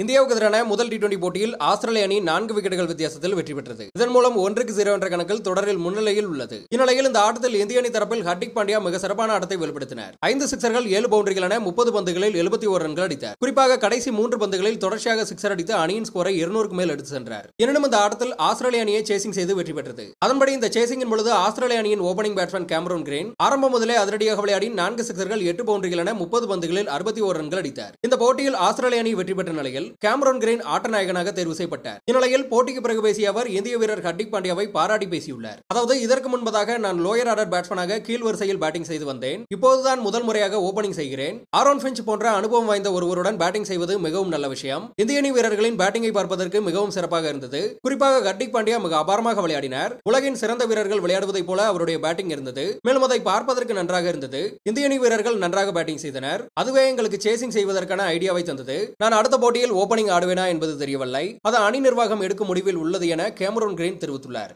இந்தியாவுக்கு எதிரான முதல் டி டுவெண்டி போட்டியில் ஆஸ்திரேலிய அணி நான்கு விக்கெட்டுகள் வித்தியாசத்தில் வெற்றி பெற்றது. இதன் மூலம் ஒன்றுக்கு ஜீரோ என்ற கணக்கில் தொடரில் முன்னிலையில் உள்ளது. இந்நிலையில் இந்த ஆட்டத்தில் இந்திய அணி தரப்பில் ஹர்திக் பாண்டியா மிக சிறப்பான ஆட்டத்தை வெளிப்படுத்தினார். ஐந்து சிக்சர்கள் ஏழு பவுண்டரிகள் என முப்பது பந்துகளில் எழுபத்தி ஒரு ரன்கள் அடித்தார். குறிப்பாக கடைசி மூன்று பந்துகளில் தொடர்ச்சியாக சிக்சர் அடித்து அணியின் ஸ்கோரை இருநூறுக்கு மேல் எடுத்து சென்றார். எனினும் இந்த ஆட்டத்தில் ஆஸ்திரேலிய அணியை சேசிங் செய்து வெற்றி பெற்றது. அதன்படி இந்த சேசிங்கின் பொழுது ஆஸ்திரேலிய அணியின் ஓபனிங் பேட்ஸ்மேன் கேமரோன் கிரேன் ஆரம்பம் முதலே அதிரடியாக விளையாடி நான்கு சிக்சர்கள் எட்டு பவுண்டரிகள் என முப்பது பந்துகளில் அறுபத்தி ஒரு ரன்கள் அடித்தார். இந்த போட்டியில் ஆஸ்திரேலிய அணி வெற்றி பெற்ற நிலையில் கேமரூன் கிரேன் ஆட்ட நாயகனாக தேர்வு செய்யப்பட்டார். இந்நிலையில் போட்டிக்கு பிறகு பேசிய அவர் இந்திய வீரர் ஹர்திக் பாண்டியாவை பாராட்டி பேசியுள்ளார். அதாவது இதற்கு முன்பதாக நான் லோயர் ஆர்டர் பேட்ஸ்மேனாக கீழ் வரிசையில் பேட்டிங் செய்து வந்தேன். இப்போதுதான் முதல் முறையாக ஓபனிங் செய்கிறேன். ஆரோன் பிஞ்ச் போன்ற அனுபவம் வாய்ந்த ஒருவருடன் பேட்டிங் செய்வது மிகவும் நல்ல விஷயம். இந்திய அணி வீரர்களின் பேட்டிங்கை பார்ப்பதற்கு மிகவும் சிறப்பாக இருந்தது. குறிப்பாக ஹர்திக் பாண்டியா மிக அபாரமாக விளையாடினார். உலகின் சிறந்த வீரர்கள் விளையாடுவதைப் போல அவருடைய பேட்டிங் இருந்தது. மேலும் அதை பார்ப்பதற்கு நன்றாக இருந்தது. இந்திய அணி வீரர்கள் நன்றாக பேட்டிங் செய்தனர். அதுவே எங்களுக்கு சேசிங் செய்வதற்கான ஐடியாவை தந்தது. நான் அடுத்த போட்டியில் ஓபனிங் ஆடுவேனா என்பது தெரியவில்லை. அது அணி நிர்வாகம் எடுக்கும் முடிவில் உள்ளது என கேமரோன் கிரீன் தெரிவித்துள்ளார்.